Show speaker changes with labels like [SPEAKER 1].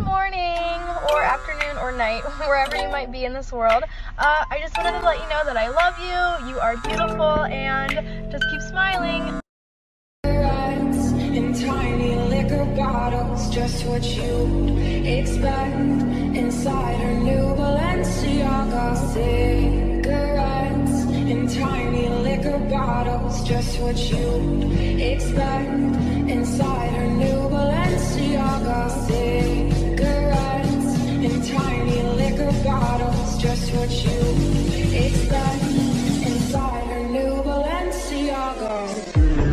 [SPEAKER 1] good morning, or afternoon, or night, wherever you might be in this world. Uh, I just wanted to let you know that I love you, you are beautiful, and just keep smiling.
[SPEAKER 2] In tiny liquor bottles, just what you expect inside her new Balenciaga cigarettes. In tiny liquor bottles, just what you expect tiny liquor bottles, just what you expect inside her new Balenciaga.